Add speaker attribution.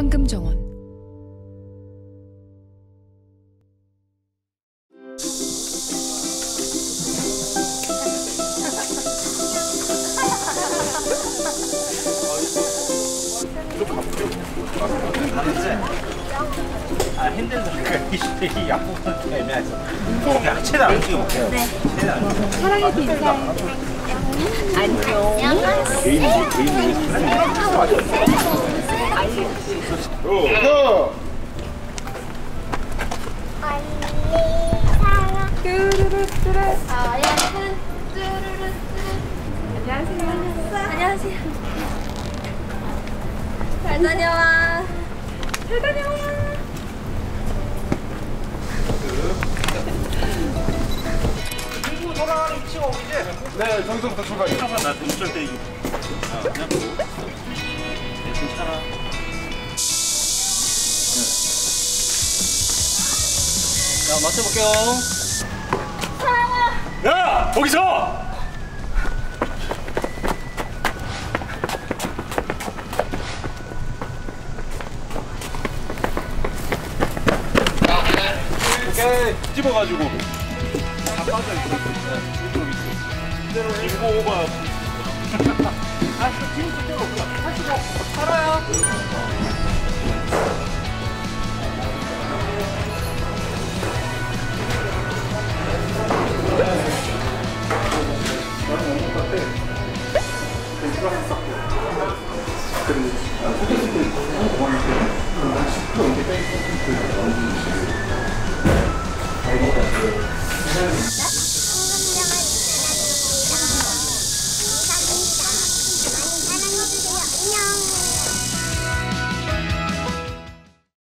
Speaker 1: 황금정원.
Speaker 2: 가는데 아 핸들도 이 앞부분 좀 애매해서 그냥 최대한 안 찍어 볼게요. 네. 최대한 안 찍어
Speaker 1: 사랑의 인사
Speaker 3: 안녕 하세요. 잘 다녀와. 잘 다녀와.
Speaker 2: 친구 돌아가는 위치가 어디지?
Speaker 4: 네, 저기서부터 출발이요.
Speaker 2: 잠깐만 나 운전 때 이거 아 그냥 보고 네 괜찮아 자 맞춰볼게요
Speaker 4: 야, 거기서!
Speaker 2: 집어가지고 다 빠져 이쪽 이쪽 인고 오버
Speaker 3: 나